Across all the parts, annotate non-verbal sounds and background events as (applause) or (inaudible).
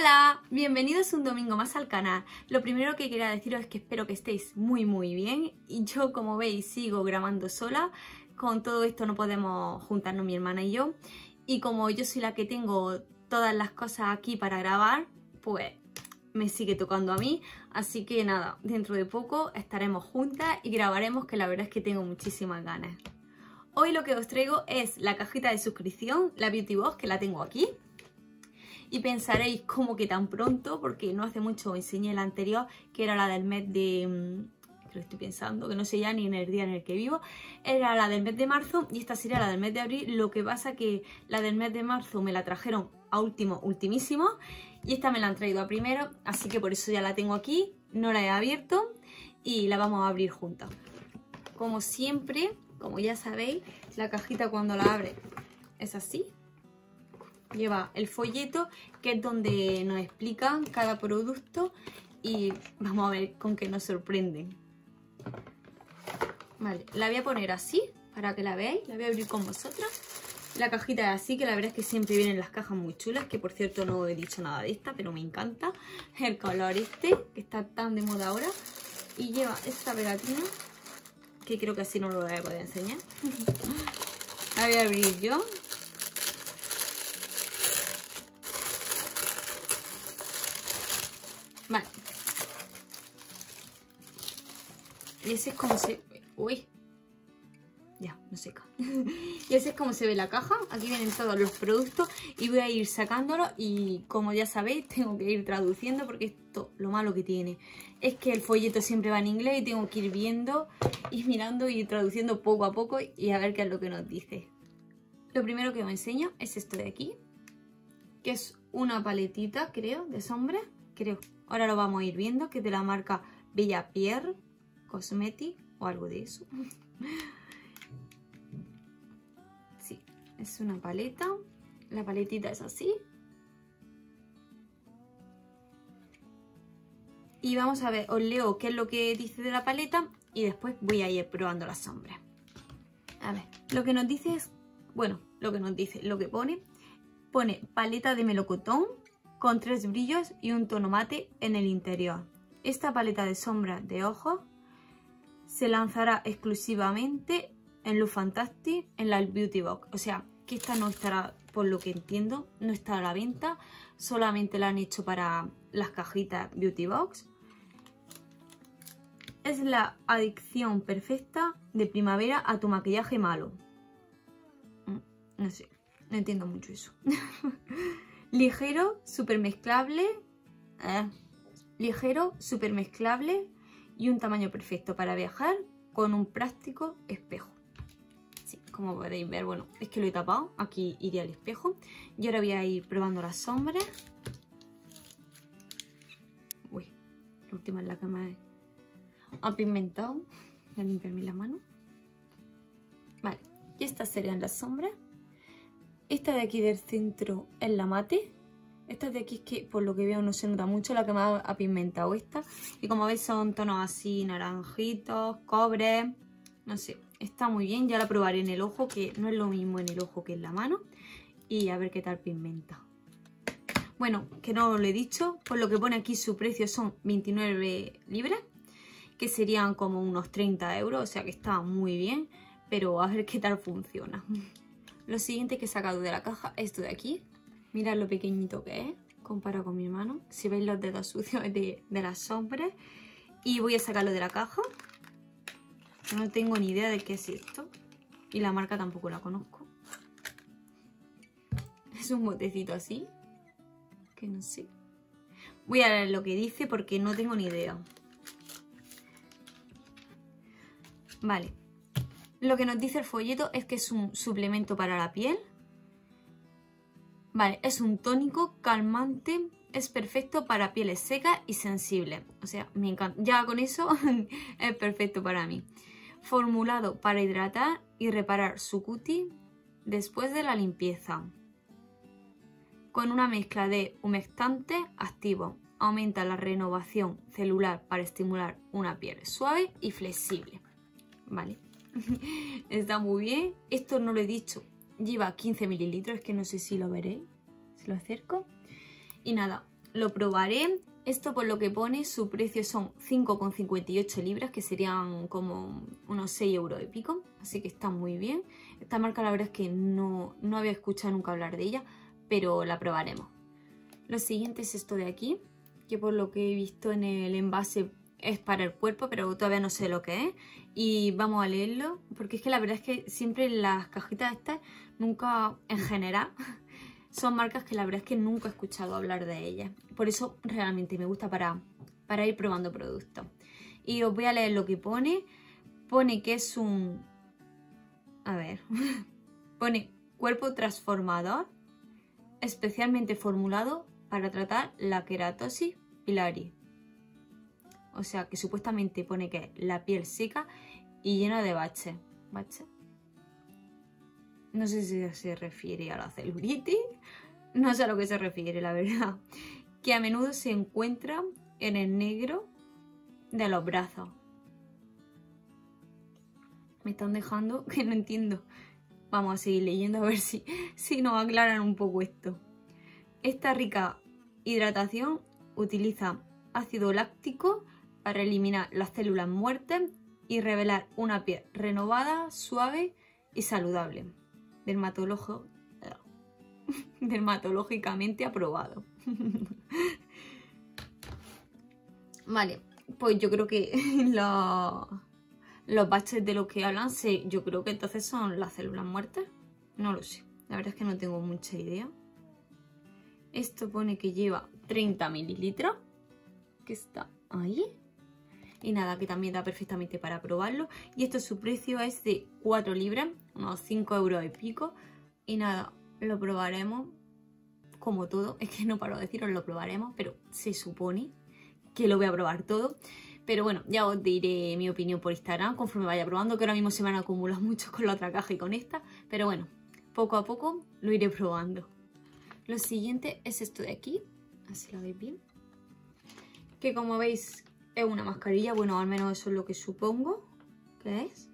Hola, bienvenidos un domingo más al canal. Lo primero que quería deciros es que espero que estéis muy muy bien y yo como veis sigo grabando sola. Con todo esto no podemos juntarnos mi hermana y yo y como yo soy la que tengo todas las cosas aquí para grabar, pues me sigue tocando a mí. Así que nada, dentro de poco estaremos juntas y grabaremos que la verdad es que tengo muchísimas ganas. Hoy lo que os traigo es la cajita de suscripción, la Beauty Box, que la tengo aquí. Y pensaréis, ¿cómo que tan pronto? Porque no hace mucho enseñé la anterior, que era la del mes de... Mm, lo estoy pensando, que no sé ya ni en el día en el que vivo. Era la del mes de marzo y esta sería la del mes de abril. Lo que pasa que la del mes de marzo me la trajeron a último, ultimísimo. Y esta me la han traído a primero, así que por eso ya la tengo aquí. No la he abierto y la vamos a abrir juntas. Como siempre, como ya sabéis, la cajita cuando la abre es así. Lleva el folleto, que es donde nos explican cada producto y vamos a ver con qué nos sorprenden. Vale, la voy a poner así para que la veáis, la voy a abrir con vosotros. La cajita es así, que la verdad es que siempre vienen las cajas muy chulas, que por cierto no he dicho nada de esta, pero me encanta. El color este, que está tan de moda ahora. Y lleva esta pegatina que creo que así no lo voy a poder enseñar. (laughs) La voy a abrir yo. Y ese es como se... Uy. Ya, no seca. (laughs) y ese es como se ve la caja. Aquí vienen todos los productos y voy a ir sacándolo y como ya sabéis tengo que ir traduciendo porque esto lo malo que tiene es que el folleto siempre va en inglés y tengo que ir viendo y mirando y traduciendo poco a poco y a ver qué es lo que nos dice. Lo primero que os enseño es esto de aquí, que es una paletita, creo, de sombra, creo. Ahora lo vamos a ir viendo, que es de la marca Bella Pierre Cosmetic o algo de eso. Sí, es una paleta. La paletita es así. Y vamos a ver, os leo qué es lo que dice de la paleta y después voy a ir probando las sombras. A ver, lo que nos dice es, bueno, lo que nos dice, lo que pone, pone paleta de melocotón con tres brillos y un tono mate en el interior. Esta paleta de sombra de ojos se lanzará exclusivamente en Luz Fantastic en la Beauty Box. O sea, que esta no estará, por lo que entiendo, no estará a la venta. Solamente la han hecho para las cajitas Beauty Box es la adicción perfecta de primavera a tu maquillaje malo. Mm, no sé, no entiendo mucho eso. (laughs) ligero, super mezclable. Eh, ligero, super mezclable y un tamaño perfecto para viajar con un práctico espejo. Sí, como podéis ver, bueno, es que lo he tapado. Aquí iría al espejo. Y ahora voy a ir probando las sombras. Uy, la última es la que me ha pigmentado. Voy a limpiarme la mano. Vale, y estas serían las sombras. Esta de aquí del centro es la mate. Esta de aquí es que por lo que veo no se nota mucho la que me ha pigmentado esta. Y como veis son tonos así, naranjitos, cobre, no sé. Está muy bien, ya la probaré en el ojo, que no es lo mismo en el ojo que en la mano. Y a ver qué tal pigmenta. Bueno, que no lo he dicho, por lo que pone aquí su precio son 29 libras que serían como unos 30 euros, o sea que está muy bien, pero a ver qué tal funciona. (laughs) Lo siguiente que he sacado de la caja es esto de aquí. Mirad lo pequeñito que es, comparado con mi mano. Si veis los dedos sucios de, de las sombras. Y voy a sacarlo de la caja. No tengo ni idea de qué es esto. Y la marca tampoco la conozco. Es un botecito así. Que no sé. Voy a ver lo que dice porque no tengo ni idea. Vale. Lo que nos dice el folleto es que es un suplemento para la piel. Vale, es un tónico calmante, es perfecto para pieles secas y sensibles. O sea, me encanta. Ya con eso (laughs) es perfecto para mí. Formulado para hidratar y reparar su cutis después de la limpieza. Con una mezcla de humectante activo. Aumenta la renovación celular para estimular una piel suave y flexible. ¿vale? (laughs) Está muy bien. Esto no lo he dicho. Lleva 15 mililitros, que no sé si lo veréis. Si lo acerco. Y nada, lo probaré. Esto por lo que pone, su precio son 5,58 libras, que serían como unos 6 euros y pico. Así que está muy bien. Esta marca la verdad es que no, no había escuchado nunca hablar de ella, pero la probaremos. Lo siguiente es esto de aquí, que por lo que he visto en el envase es para el cuerpo, pero todavía no sé lo que es. Y vamos a leerlo, porque es que la verdad es que siempre las cajitas estas, nunca en general, (laughs) son marcas que la verdad es que nunca he escuchado hablar de ellas. Por eso realmente me gusta para, para ir probando productos. Y os voy a leer lo que pone. Pone que es un... A ver. (laughs) pone cuerpo transformador especialmente formulado para tratar la queratosis pilaris o sea, que supuestamente pone que la piel seca y llena de baches. ¿Baches? No sé si se refiere a la celulitis. No sé a lo que se refiere, la verdad. Que a menudo se encuentra en el negro de los brazos. Me están dejando (laughs) que no entiendo. Vamos a seguir leyendo a ver si, si nos aclaran un poco esto. Esta rica hidratación utiliza ácido láctico para eliminar las células muertas y revelar una piel renovada, suave y saludable. (laughs) dermatológicamente aprobado. (laughs) vale, pues yo creo que (laughs) los, los baches de los que hablan, yo creo que entonces son las células muertas. No lo sé, la verdad es que no tengo mucha idea. Esto pone que lleva 30 mililitros, que está ahí. Y nada, que también da perfectamente para probarlo. Y esto su precio es de 4 libras, unos 5 euros y pico. Y nada, lo probaremos como todo. (laughs) Es que no paro de deciros, lo probaremos, pero se supone que lo voy a probar todo. Pero bueno, ya os diré mi opinión por Instagram conforme vaya probando, que ahora mismo se me han acumulado (laughs) mucho con la otra caja y con esta. Pero bueno, poco a poco lo iré probando. Lo siguiente es esto de aquí, así lo veis bien. Que como veis es una mascarilla, bueno, al menos eso es lo que supongo que es.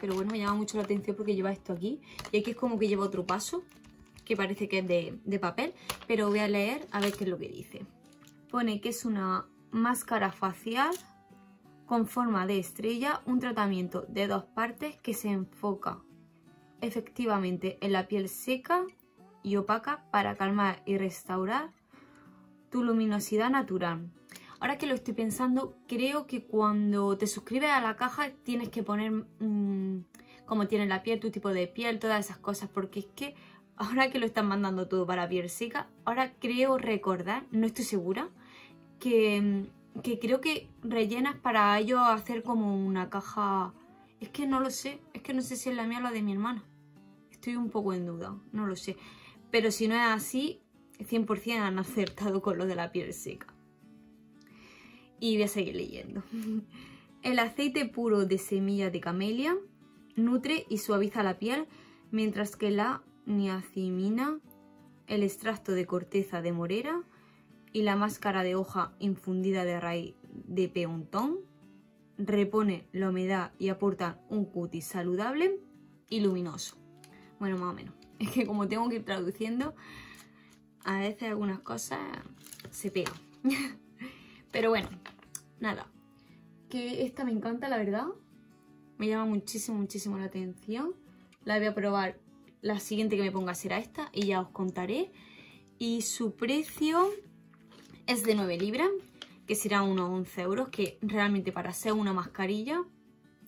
Pero bueno, me llama mucho la atención porque lleva esto aquí. Y aquí es como que lleva otro paso, que parece que es de, de papel. Pero voy a leer a ver qué es lo que dice. Pone que es una máscara facial con forma de estrella, un tratamiento de dos partes que se enfoca efectivamente en la piel seca y opaca para calmar y restaurar tu luminosidad natural. Ahora que lo estoy pensando, creo que cuando te suscribes a la caja tienes que poner mm, cómo tiene la piel, tu tipo de piel, todas esas cosas, porque es que ahora que lo están mandando todo para piel seca, ahora creo recordar, no estoy segura, que, mm, que creo que rellenas para ello hacer como una caja... Es que no lo sé, es que no sé si es la mía o la de mi hermana. Estoy un poco en duda, no lo sé. Pero si no es así, 100% han acertado con lo de la piel seca. Y voy a seguir leyendo. (laughs) El aceite puro de semilla de camelia nutre y suaviza la piel, mientras que la niacimina, el extracto de corteza de morera y la máscara de hoja infundida de raíz de peontón repone la humedad y aporta un cutis saludable y luminoso. Bueno, más o menos. (laughs) Es que como tengo que ir traduciendo, a veces algunas cosas se pegan. (laughs) Pero bueno, nada. Que esta me encanta, la verdad. Me llama muchísimo, muchísimo la atención. La voy a probar. La siguiente que me ponga será esta y ya os contaré. Y su precio es de 9 libras, que será unos 11 euros, que realmente para ser una mascarilla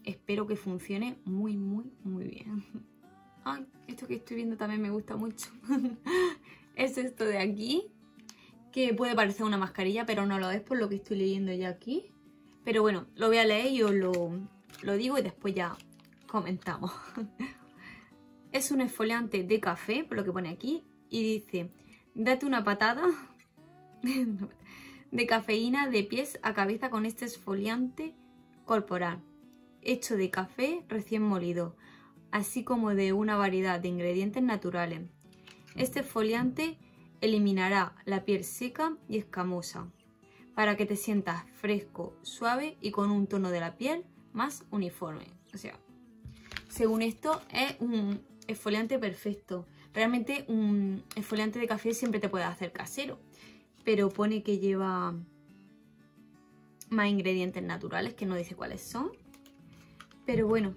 espero que funcione muy, muy, muy bien. (laughs) Ay, esto que estoy viendo también me gusta mucho. (laughs) es esto de aquí, que puede parecer una mascarilla, pero no lo es por lo que estoy leyendo ya aquí. Pero bueno, lo voy a leer y os lo, lo digo y después ya comentamos. (laughs) es un esfoliante de café, por lo que pone aquí, y dice, date una patada (laughs) de cafeína de pies a cabeza con este esfoliante corporal, hecho de café recién molido, así como de una variedad de ingredientes naturales. Este esfoliante eliminará la piel seca y escamosa para que te sientas fresco, suave y con un tono de la piel más uniforme. O sea, según esto es un esfoliante perfecto. Realmente un esfoliante de café siempre te puede hacer casero. pero pone que lleva más ingredientes naturales que no dice cuáles son. Pero bueno,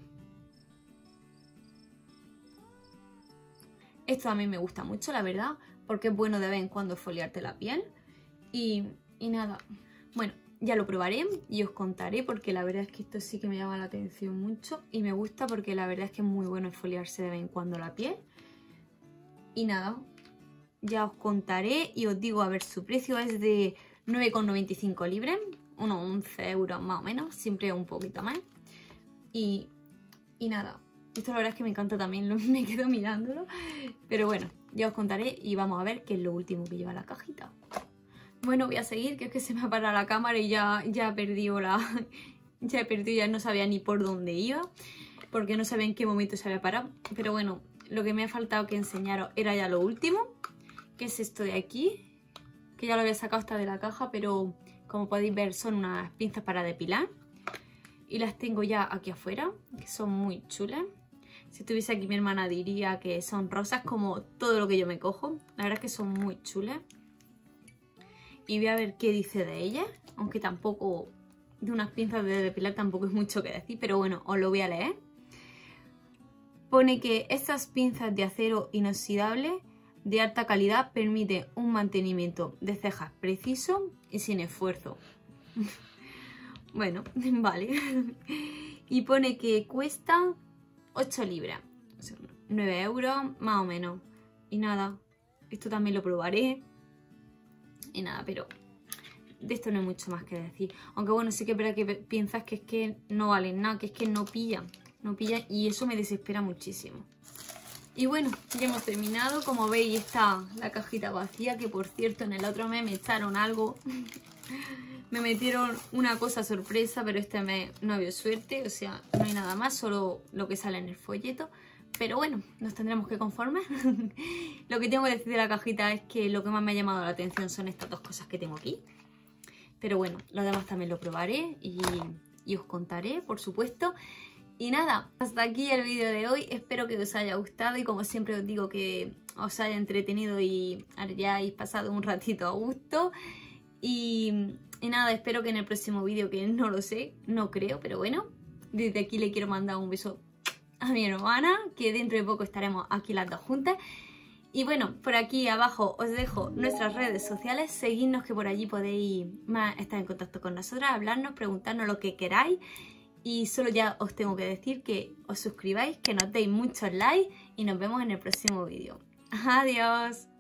esto a mí me gusta mucho, la verdad, porque es bueno de vez en cuando foliarte la piel. Y, y nada, bueno, ya lo probaré y os contaré porque la verdad es que esto sí que me llama la atención mucho y me gusta porque la verdad es que es muy bueno foliarse de vez en cuando la piel. Y nada, ya os contaré y os digo, a ver, su precio es de 9,95 libres, unos 11 euros más o menos, siempre un poquito más. Y, y nada, esto la verdad es que me encanta también, (laughs) me quedo mirándolo. Pero bueno, ya os contaré y vamos a ver qué es lo último que lleva la cajita. Bueno, voy a seguir, que es que se me ha parado la cámara y ya, ya perdido la... (laughs) ya he perdido, ya no sabía ni por dónde iba. Porque no sabía en qué momento se había parado. Pero bueno, lo que me ha faltado que enseñaros era ya lo último. Que es esto de aquí. Que ya lo había sacado hasta de la caja, pero como podéis ver son unas pinzas para depilar. Y las tengo ya aquí afuera, que son muy chulas. Si estuviese aquí mi hermana diría que son rosas como todo lo que yo me cojo. La verdad es que son muy chulas y voy a ver qué dice de ella, aunque tampoco de unas pinzas de depilar tampoco es mucho que decir, pero bueno, os lo voy a leer. Pone que estas pinzas de acero inoxidable de alta calidad permiten un mantenimiento de cejas preciso y sin esfuerzo. (laughs) bueno, (laughs) vale. y pone que cuesta 8 libras, 9 euros más o menos. Y nada, esto también lo probaré y nada, pero de esto no hay mucho más que decir. Aunque bueno, sí que es verdad que piensas que es que no valen nada, que es que no pillan, no pillan y eso me desespera muchísimo. Y bueno, ya hemos terminado. Como veis está la cajita vacía, que por cierto en el otro mes me echaron algo. (laughs) me metieron una cosa sorpresa, pero este mes no había suerte. O sea, no hay nada más, solo lo que sale en el folleto. Pero bueno, nos tendremos que conformar. (laughs) lo que tengo que decir de la cajita es que lo que más me ha llamado la atención son estas dos cosas que tengo aquí. Pero bueno, lo demás también lo probaré y, os contaré, por supuesto. Y nada, hasta aquí el vídeo de hoy. Espero que os haya gustado y como siempre os digo que os haya entretenido y hayáis pasado un ratito a gusto. Y, nada, espero que en el próximo vídeo, que no lo sé, no creo, pero bueno, desde aquí le quiero mandar un beso a mi hermana, que dentro de poco estaremos aquí las dos juntas. Y bueno, por aquí abajo os dejo nuestras redes sociales, seguidnos que por allí podéis estar en contacto con nosotras, hablarnos, preguntarnos lo que queráis. Y solo ya os tengo que decir que os suscribáis, que nos deis muchos likes y nos vemos en el próximo vídeo. Adiós.